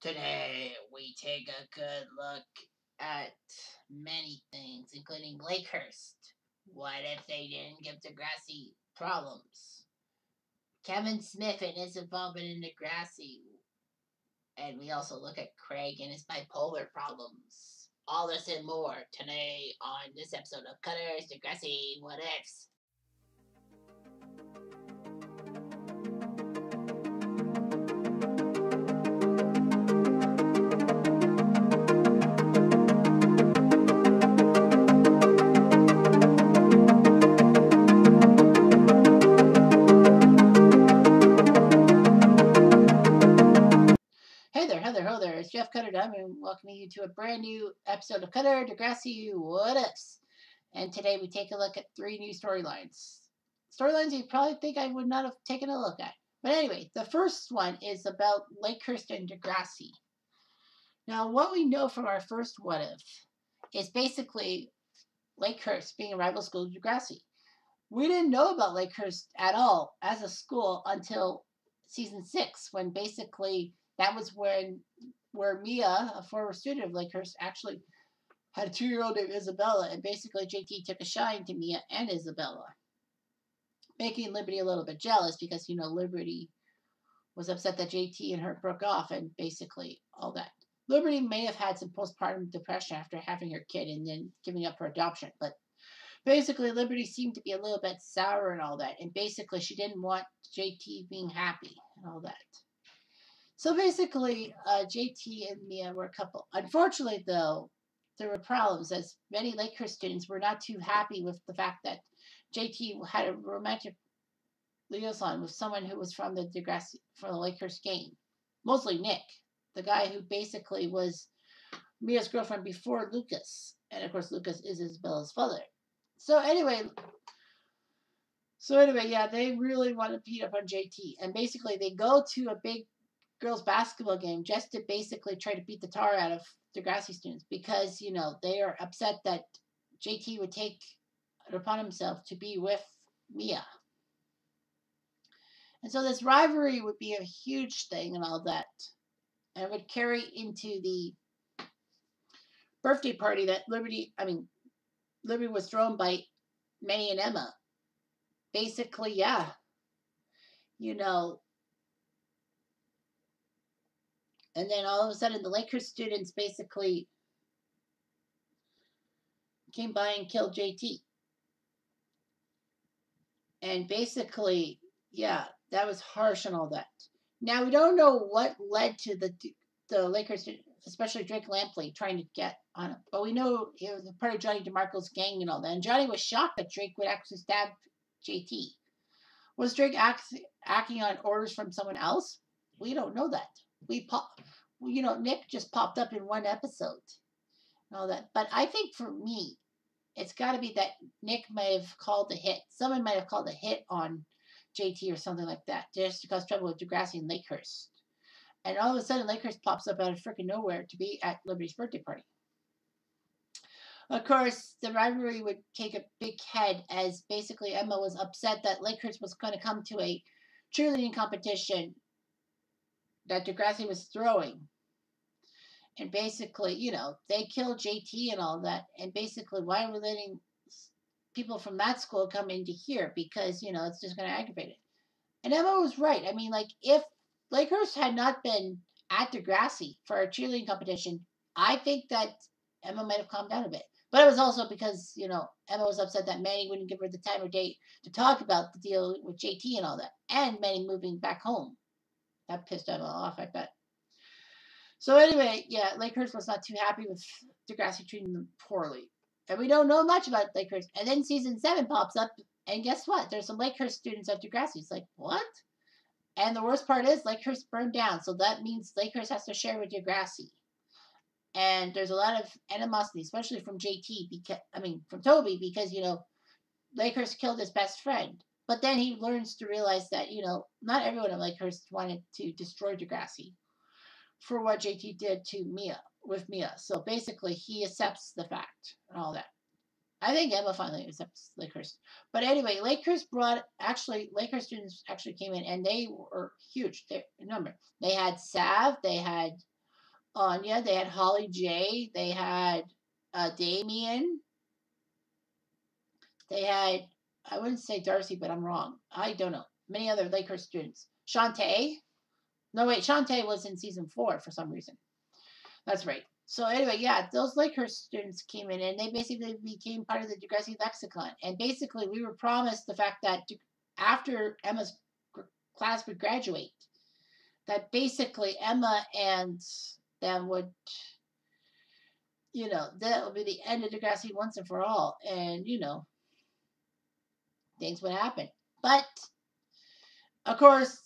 Today, we take a good look at many things, including Lakehurst. What if they didn't give Degrassi problems? Kevin Smith and his involvement in Degrassi. And we also look at Craig and his bipolar problems. All this and more today on this episode of Cutters Degrassi What Ifs. Jeff Cutter Diamond welcoming you to a brand new episode of Cutter Degrassi What Ifs. And today we take a look at three new storylines. Storylines you probably think I would not have taken a look at. But anyway, the first one is about Lakehurst and Degrassi. Now, what we know from our first What If is basically Lakehurst being a rival school to Degrassi. We didn't know about Lakehurst at all as a school until season six, when basically that was when where Mia, a former student of Lakehurst, actually had a two-year-old named Isabella, and basically JT took a shine to Mia and Isabella, making Liberty a little bit jealous because you know Liberty was upset that JT and her broke off, and basically all that. Liberty may have had some postpartum depression after having her kid and then giving up her adoption, but basically Liberty seemed to be a little bit sour and all that, and basically she didn't want JT being happy and all that. So basically, uh, JT and Mia were a couple. Unfortunately, though, there were problems as many Lakehurst students were not too happy with the fact that JT had a romantic liaison with someone who was from the Degrassi from the Lakehurst game, mostly Nick, the guy who basically was Mia's girlfriend before Lucas, and of course Lucas is Isabella's father. So anyway, so anyway, yeah, they really want to beat up on JT, and basically they go to a big girls basketball game just to basically try to beat the tar out of Degrassi students because you know they are upset that JT would take it upon himself to be with Mia. And so this rivalry would be a huge thing and all that. And it would carry into the birthday party that Liberty, I mean, Liberty was thrown by Manny and Emma. Basically, yeah. You know, and then all of a sudden the Lakers students basically came by and killed JT. And basically, yeah, that was harsh and all that. Now we don't know what led to the the Lakers, especially Drake Lempkey, trying to get on it. But we know it was a part of Johnny DeMarco's gang and all that. And Johnny was shocked that Drake would actually stab JT. Was Drake act, acting on orders from someone else? We don't know that. We pop, you know, Nick just popped up in one episode and all that. But I think for me, it's got to be that Nick may have called a hit. Someone might have called a hit on JT or something like that, just to cause trouble with Degrassi and Lakehurst. And all of a sudden, Lakehurst pops up out of freaking nowhere to be at Liberty's birthday party. Of course, the rivalry would take a big head as basically Emma was upset that Lakehurst was going to come to a cheerleading competition that Degrassi was throwing. And basically, you know, they killed JT and all that. And basically, why are we letting people from that school come into here? Because, you know, it's just going to aggravate it. And Emma was right. I mean, like, if Lakehurst had not been at Degrassi for a cheerleading competition, I think that Emma might have calmed down a bit. But it was also because, you know, Emma was upset that Manny wouldn't give her the time or date to talk about the deal with JT and all that. And Manny moving back home. That pissed Emma off, I bet. So anyway, yeah, Lakehurst was not too happy with Degrassi treating them poorly. And we don't know much about Lakehurst. And then season seven pops up, and guess what? There's some Lakehurst students at Degrassi. It's like, what? And the worst part is Lakehurst burned down, so that means Lakehurst has to share with Degrassi. And there's a lot of animosity, especially from JT, because I mean from Toby, because you know, Lakehurst killed his best friend. But then he learns to realize that, you know, not everyone at Lakehurst wanted to destroy Degrassi for what JT did to Mia, with Mia. So basically, he accepts the fact and all that. I think Emma finally accepts Lakehurst. But anyway, Lakehurst brought, actually, Lakehurst students actually came in, and they were huge. They, number. They had Sav, they had Anya. They had Holly J. They had uh, Damien. They had, I wouldn't say Darcy, but I'm wrong. I don't know. Many other Lakers students. Chantay. No, wait, Chantay was in season four for some reason. That's right. So anyway, yeah, those Lakers students came in and they basically became part of the Degrassi lexicon. And basically, we were promised the fact that after Emma's class would graduate, that basically Emma and them would, you know, that would be the end of Degrassi once and for all. And, you know, things would happen. But, of course,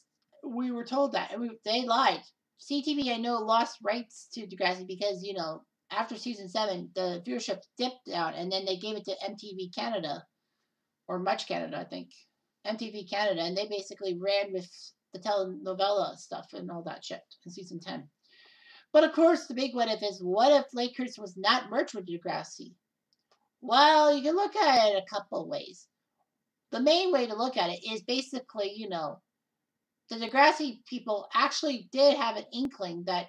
we were told that. And they lied. CTV, I know, lost rights to Degrassi because, you know, after season seven, the viewership dipped down, and then they gave it to MTV Canada, or Much Canada, I think. MTV Canada, and they basically ran with the telenovela stuff and all that shit in season 10. But of course, the big what if is what if Lakers was not merged with Degrassi? Well, you can look at it a couple ways. The main way to look at it is basically, you know, the Degrassi people actually did have an inkling that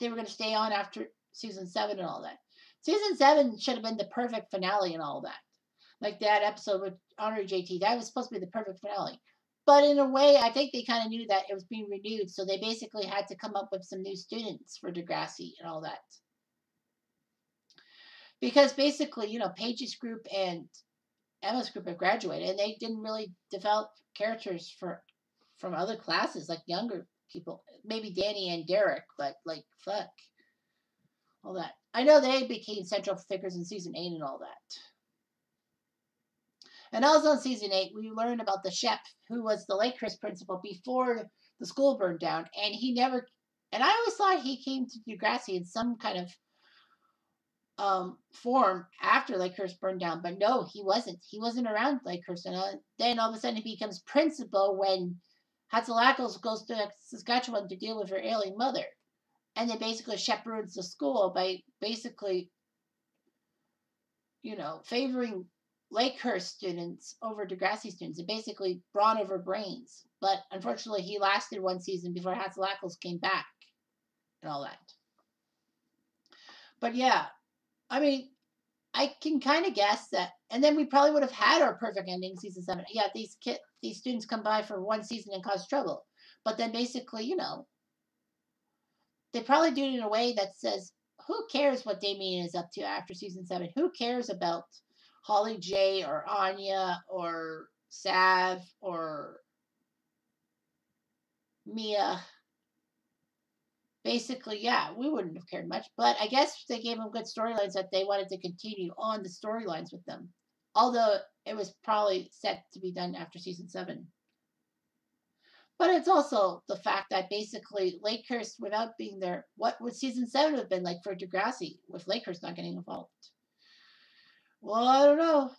they were going to stay on after season seven and all that. Season seven should have been the perfect finale and all that. Like that episode with Honor JT, that was supposed to be the perfect finale. But in a way, I think they kind of knew that it was being renewed, so they basically had to come up with some new students for Degrassi and all that. Because basically, you know, Paige's group and Emma's group have graduated, and they didn't really develop characters for from other classes, like younger people. Maybe Danny and Derek, but like fuck. All that. I know they became central figures in season eight and all that. And also in season eight, we learned about the chef who was the Lakehurst principal before the school burned down, and he never. And I always thought he came to Degrassi in some kind of um, form after Lakehurst burned down, but no, he wasn't. He wasn't around Lakehurst, and uh, then all of a sudden he becomes principal when Hatzilakos goes to Saskatchewan to deal with her ailing mother. And then basically shepherds the school by basically, you know, favoring Lakehurst students over Degrassi students and basically brawn over brains. But unfortunately, he lasted one season before Hatzilakos came back and all that. But yeah, I mean, I can kind of guess that, and then we probably would have had our perfect ending season seven. Yeah, these kid, these students come by for one season and cause trouble, but then basically, you know, they probably do it in a way that says, "Who cares what Damien is up to after season seven? Who cares about Holly J or Anya or Sav or Mia?" Basically, yeah, we wouldn't have cared much. But I guess they gave them good storylines that they wanted to continue on the storylines with them. Although it was probably set to be done after season seven. But it's also the fact that basically Lakehurst, without being there, what would season seven have been like for Degrassi with Lakehurst not getting involved? Well, I don't know.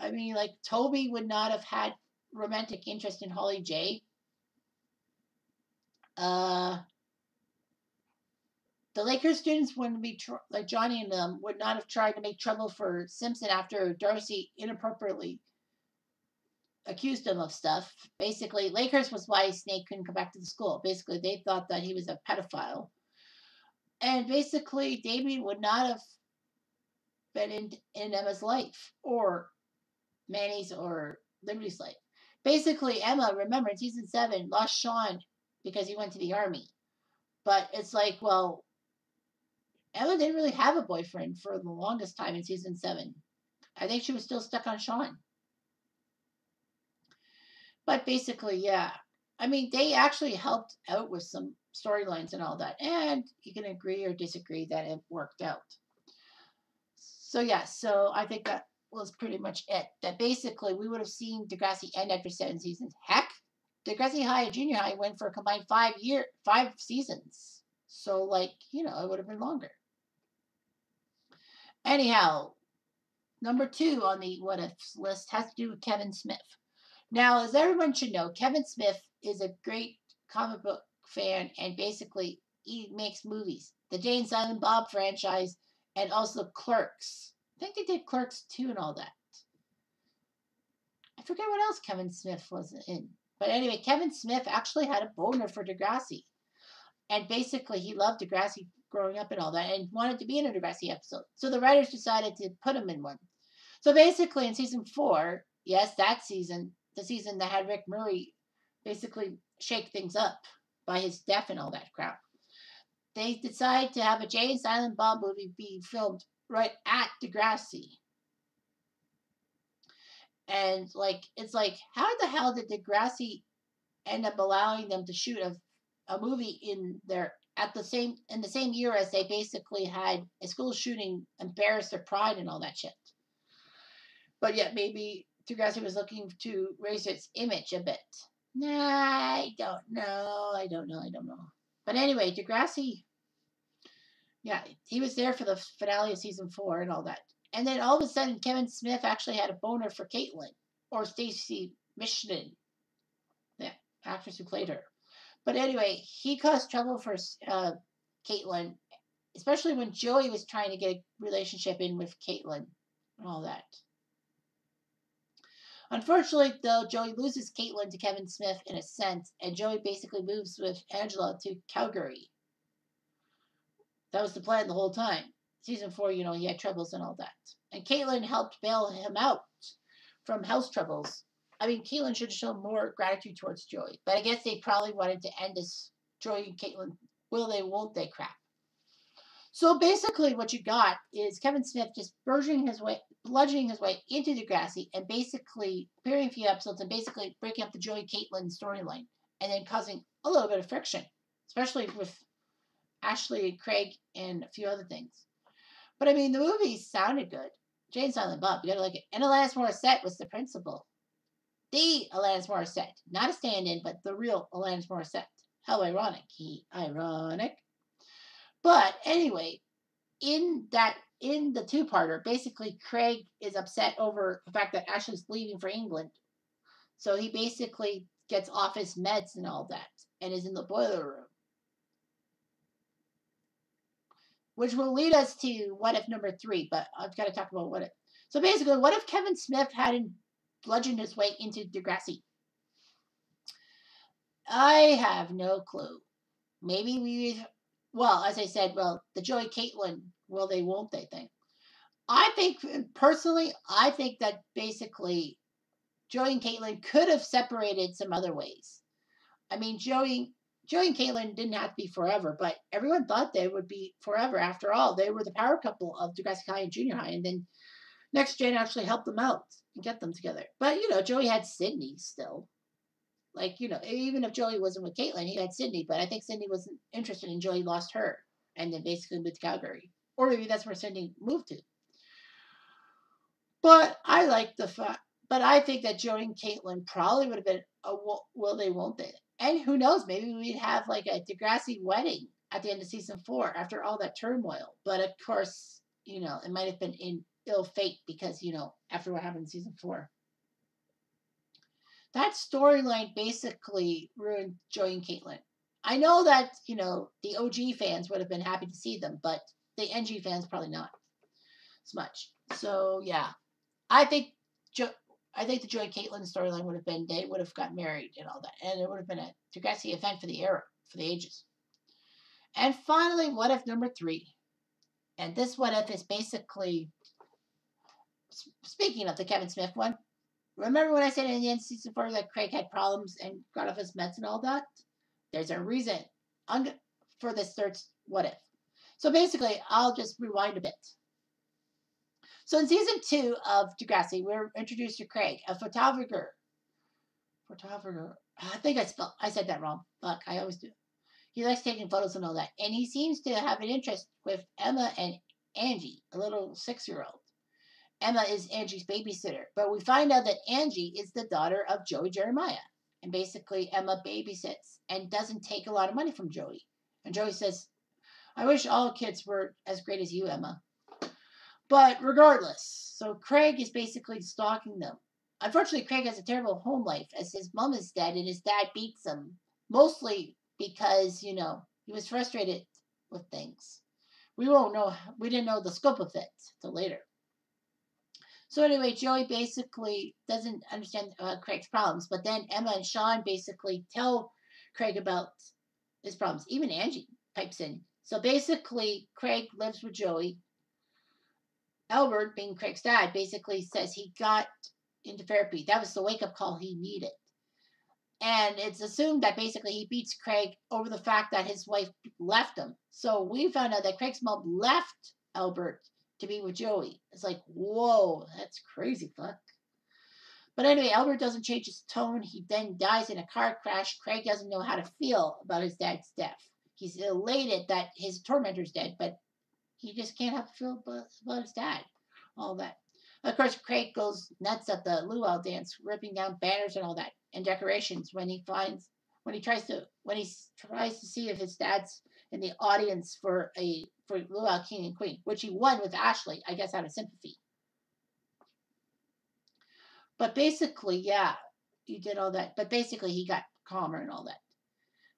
I mean, like Toby would not have had romantic interest in Holly J. Uh, the Lakers students wouldn't be tr- like Johnny and them would not have tried to make trouble for Simpson after Darcy inappropriately accused him of stuff. Basically, Lakers was why Snake couldn't come back to the school. Basically, they thought that he was a pedophile. And basically, Damien would not have been in, in Emma's life or Manny's or Liberty's life. Basically, Emma, remember in season seven, lost Sean because he went to the army. But it's like, well, Emma didn't really have a boyfriend for the longest time in season seven. I think she was still stuck on Sean. But basically, yeah. I mean, they actually helped out with some storylines and all that. And you can agree or disagree that it worked out. So, yeah, so I think that was pretty much it. That basically we would have seen Degrassi end after seven seasons. Heck, Degrassi High and Junior High went for a combined five year, five seasons. So, like, you know, it would have been longer. Anyhow, number two on the what ifs list has to do with Kevin Smith. Now, as everyone should know, Kevin Smith is a great comic book fan and basically he makes movies. The Jay and Silent Bob franchise and also Clerks. I think they did Clerks 2 and all that. I forget what else Kevin Smith was in. But anyway, Kevin Smith actually had a boner for Degrassi. And basically, he loved Degrassi growing up and all that, and wanted to be in a Degrassi episode. So the writers decided to put him in one. So basically, in season four, yes, that season, the season that had Rick Murray basically shake things up by his death and all that crap, they decide to have a Jay and Silent Bob movie be filmed right at Degrassi. And like, it's like, how the hell did Degrassi end up allowing them to shoot a, a movie in their at the same in the same year as they basically had a school shooting embarrass their pride and all that shit. But yet maybe Degrassi was looking to raise its image a bit. Nah, I don't know. I don't know. I don't know. But anyway, Degrassi, yeah, he was there for the finale of season four and all that. And then all of a sudden, Kevin Smith actually had a boner for Caitlin or Stacy Mistysyn, the actress who played her. But anyway, he caused trouble for uh, Caitlin, especially when Joey was trying to get a relationship in with Caitlin and all that. Unfortunately, though, Joey loses Caitlin to Kevin Smith in a sense, and Joey basically moves with Angela to Calgary. That was the plan the whole time. Season four, you know, he had troubles and all that. And Caitlin helped bail him out from house troubles I mean, Caitlin should show more gratitude towards Joey. But I guess they probably wanted to end this Joey and Caitlin will they, won't they crap. So basically, what you got is Kevin Smith just bludgeoning his way, bludgeoning his way into Degrassi and basically appearing a few episodes and basically breaking up the Joey Caitlin storyline and then causing a little bit of friction, especially with Ashley, and Craig, and a few other things. But I mean, the movie sounded good. Jay and Silent Bob, you gotta like it. And Alanis Morissette was the principal the Alanis Morissette, not a stand-in, but the real Alanis Morissette. How ironic. He ironic. But anyway, in that in the two-parter, basically Craig is upset over the fact that Ashley's leaving for England. So he basically gets off his meds and all that and is in the boiler room. Which will lead us to what if number three, but I've got to talk about what if. So basically, what if Kevin Smith hadn't bludgeoned his way into Degrassi? I have no clue. Maybe we, well, as I said, well, the Joey Caitlin, will they, won't they thing. I think, personally, I think that basically Joey and Caitlin could have separated some other ways. I mean, Joey, Joey and Caitlin didn't have to be forever, but everyone thought they would be forever. After all, they were the power couple of Degrassi High and Junior High, and then Next Gen actually helped them out and get them together. But, you know, Joey had Sydney still. Like, you know, even if Joey wasn't with Caitlin, he had Sydney, but I think Sydney wasn't interested and Joey lost her and then basically moved to Calgary. Or maybe that's where Sydney moved to. But I like the fact, but I think that Joey and Caitlin probably would have been a will they, won't they? And who knows, maybe we'd have like a Degrassi wedding at the end of season four after all that turmoil. But of course, you know, it might have been in ill fate because, you know, after what happened in season four. That storyline basically ruined Joey and Caitlin. I know that, you know, the OG fans would have been happy to see them, but the NG fans probably not as much. So, yeah. I think jo- I think the Joey Caitlin storyline would have been they would have got married and all that. And it would have been a Degrassi event for the era, for the ages. And finally, what if number three? And this what if is basically speaking of the Kevin Smith one, remember when I said in the end season four that Craig had problems and got off his meds and all that? There's a reason for this third what if. So basically, I'll just rewind a bit. So in season two of Degrassi, we're introduced to Craig, a photographer. Photographer. I think I spelled. I said that wrong. Fuck, I always do. He likes taking photos and all that, and he seems to have an interest with Emma and Angie, a little six-year-old. Emma is Angie's babysitter. But we find out that Angie is the daughter of Joey Jeremiah. And basically, Emma babysits and doesn't take a lot of money from Joey. And Joey says, I wish all kids were as great as you, Emma. But regardless, so Craig is basically stalking them. Unfortunately, Craig has a terrible home life as his mom is dead and his dad beats him. Mostly because, you know, he was frustrated with things. We won't know, we didn't know the scope of it till later. So anyway, Joey basically doesn't understand uh, Craig's problems, but then Emma and Sean basically tell Craig about his problems. Even Angie pipes in. So basically, Craig lives with Joey. Albert, being Craig's dad, basically says he got into therapy. That was the wake up call he needed. And it's assumed that basically he beats Craig over the fact that his wife left him. So we found out that Craig's mom left Albert to be with Joey. It's like, whoa, that's crazy, fuck. But anyway, Albert doesn't change his tone. He then dies in a car crash. Craig doesn't know how to feel about his dad's death. He's elated that his tormentor's dead, but he just can't help feel about, his dad. All that. Of course, Craig goes nuts at the luau dance, ripping down banners and all that and decorations when he finds when he tries to when he tries to see if his dad's in the audience for a for luau king and queen, which he won with Ashley, I guess out of sympathy. But basically, yeah, he did all that. But basically, he got calmer and all that.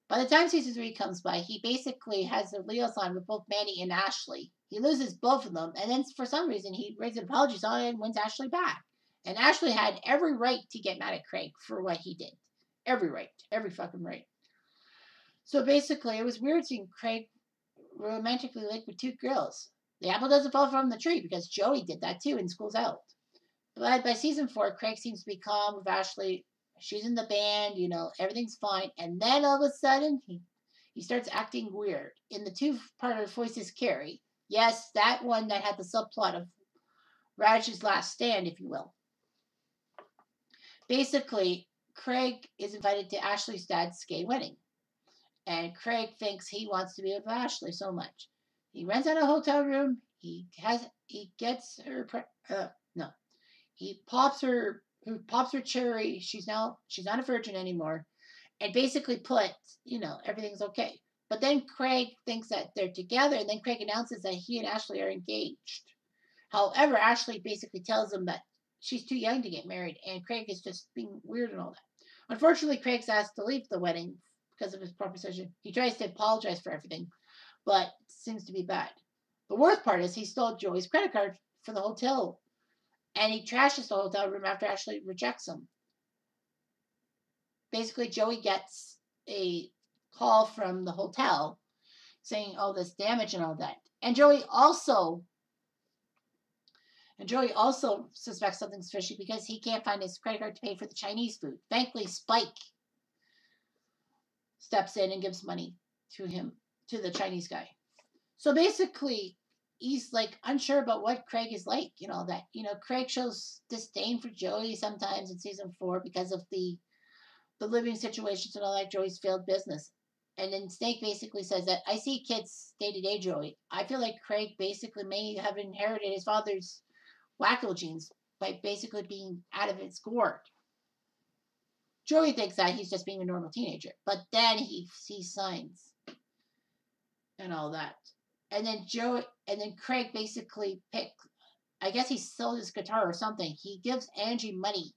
By the time season three comes by, he basically has a liaison with both Manny and Ashley. He loses both of them, and then for some reason, he raises an apology song and wins Ashley back. And Ashley had every right to get mad at Craig for what he did. Every right. Every fucking right. So basically, it was weird seeing Craig romantically linked with two girls. The apple doesn't fall from the tree because Joey did that too in School's Out. But by season four, Craig seems to be calm with Ashley. She's in the band, you know, everything's fine. And then all of a sudden, he, he starts acting weird. In the two part of Voices Carry, yes, that one that had the subplot of Raj's last stand, if you will. Basically, Craig is invited to Ashley's dad's gay wedding. And Craig thinks he wants to be with Ashley so much. He rents out a hotel room. He has he gets her uh, no he pops her who pops her cherry. She's now she's not a virgin anymore, and basically puts you know everything's okay. But then Craig thinks that they're together, and then Craig announces that he and Ashley are engaged. However, Ashley basically tells him that she's too young to get married, and Craig is just being weird and all that. Unfortunately, Craig's asked to leave the wedding because of his proposition. He tries to apologize for everything, but seems to be bad. The worst part is he stole Joey's credit card for the hotel and he trashes the hotel room after Ashley rejects him. Basically, Joey gets a call from the hotel saying, all this damage and all that." And Joey also, and Joey also suspects something's fishy because he can't find his credit card to pay for the Chinese food. Thankfully, Spike steps in and gives money to him to the Chinese guy. So basically, he's like unsure about what Craig is like, you know, that, you know, Craig shows disdain for Joey sometimes in season four because of the the living situations and all that Joey's failed business. And then Snake basically says that I see kids day to day Joey. I feel like Craig basically may have inherited his father's wacko genes by basically being out of his gourd. Joey thinks that he's just being a normal teenager, but then he sees signs and all that and then Joe and then Craig basically pick. I guess he sold his guitar or something. He gives Angie money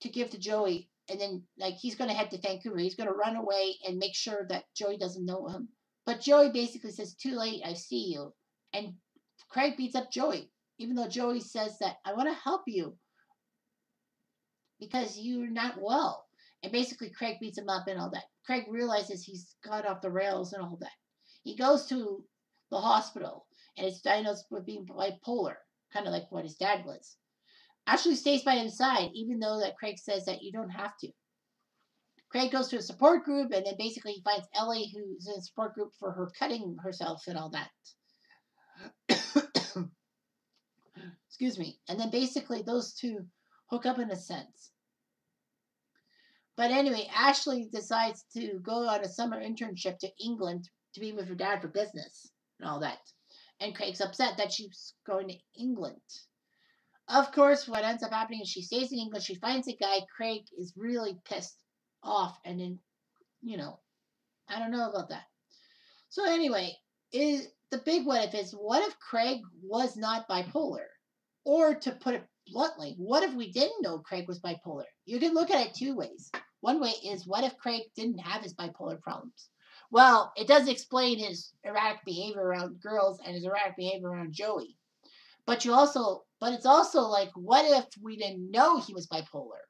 to give to Joey, and then like he's gonna head to Vancouver. He's gonna run away and make sure that Joey doesn't know him. But Joey basically says, "Too late. I see you." And Craig beats up Joey, even though Joey says that I want to help you because you're not well. And basically, Craig beats him up and all that. Craig realizes he's got off the rails and all that. He goes to the hospital and is diagnosed with being bipolar, kind of like what his dad was. Ashley stays by his side, even though that Craig says that you don't have to. Craig goes to a support group, and then basically he finds Ellie, who's in a support group for her cutting herself and all that. Excuse me. And then basically those two hook up in a sense. But anyway, Ashley decides to go on a summer internship to England to be with her dad for business and all that. And Craig's upset that she's going to England. Of course, what ends up happening is she stays in England. She finds a guy. Craig is really pissed off, and then, you know, I don't know about that. So anyway, is the big what if is what if Craig was not bipolar, or to put it bluntly, what if we didn't know Craig was bipolar? You can look at it two ways. One way is what if Craig didn't have his bipolar problems? Well, it does explain his erratic behavior around girls and his erratic behavior around Joey. But you also, but it's also like, what if we didn't know he was bipolar?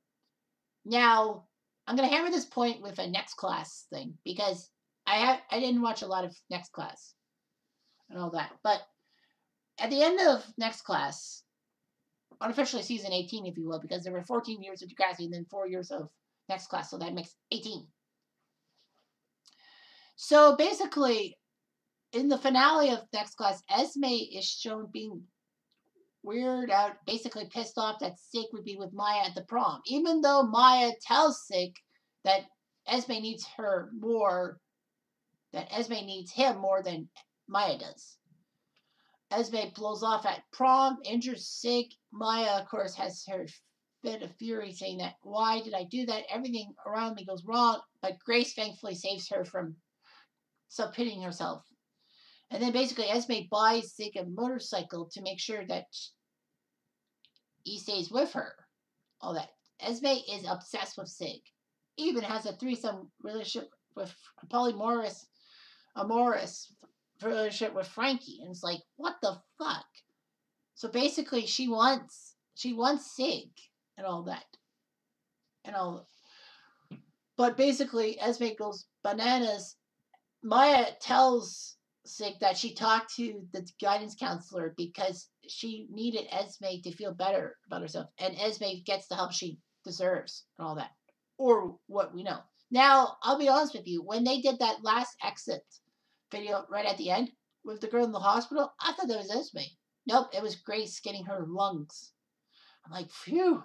Now, I'm gonna hammer this point with a next class thing because I have I didn't watch a lot of next class. and all that. But at the end of next class, unofficially season 18, if you will, because there were 14 years of Degrassi and then four years of next class, so that makes 18. So basically, in the finale of next class, Esme is shown being weird out, basically pissed off that Sig would be with Maya at the prom, even though Maya tells Sig that Esme needs her more, that Esme needs him more than Maya does. Esme blows off at prom, injures Sig. Maya, of course, has her fit of fury saying that, why did I do that? Everything around me goes wrong. But Grace thankfully saves her from submitting herself. And then basically Esme buys Sig a motorcycle to make sure that he stays with her. All that. Esme is obsessed with Sig. Even has a threesome relationship with Polly Morris, a Morris relationship with Frankie. And it's like, what the fuck? So basically she wants she wants Sig and all that. And all but basically Esme goes bananas. Maya tells Sig that she talked to the guidance counselor because she needed Esme to feel better about herself. And Esme gets the help she deserves and all that. Or what we know. Now, I'll be honest with you, when they did that last exit video right at the end with the girl in the hospital, I thought that was Esme. Nope, it was Grace getting her lungs. I'm like, phew.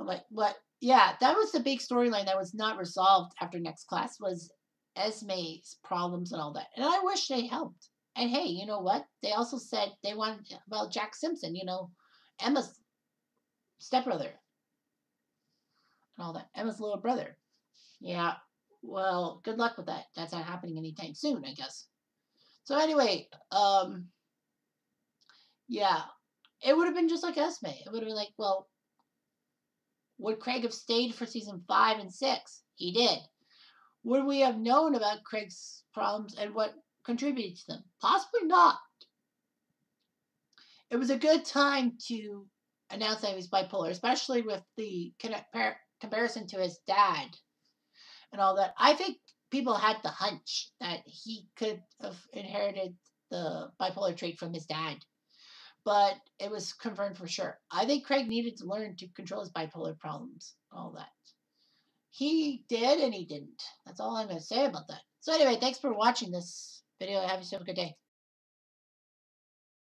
I'm like, what? Yeah, that was the big storyline that was not resolved after next class was Esme's problems and all that. And I wish they helped. And hey, you know what? They also said they wanted, well, Jack Simpson, you know, Emma's stepbrother and all that. Emma's little brother. Yeah, well, good luck with that. That's not happening anytime soon, I guess. So anyway, um, yeah, it would have been just like Esme. It would have been like, well, would Craig have stayed for season five and six? He did. Would we have known about Craig's problems and what contributed to them? Possibly not. It was a good time to announce that he was bipolar, especially with the comparison to his dad and all that. I think people had the hunch that he could have inherited the bipolar trait from his dad, but it was confirmed for sure. I think Craig needed to learn to control his bipolar problems, all that. He did and he didn't. That's all I'm going to say about that. So anyway, thanks for watching this video. Have yourself a good day.